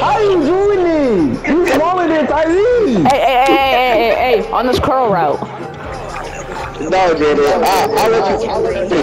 How you doing this? You smaller than Tyrese. Hey, hey, hey, hey, hey, hey, hey, on this curl route. No, Jayden. I, I'll let you. Oh!